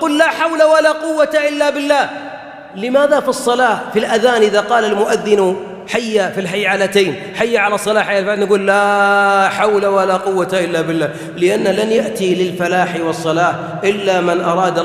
قل لا حول ولا قوة إلا بالله. لماذا في الصلاة في الأذان إذا قال المؤذن حي في الحيعلتين حي على الصلاة حي على نقول لا حول ولا قوة إلا بالله. لأن لن يأتي للفلاح والصلاة إلا من أراد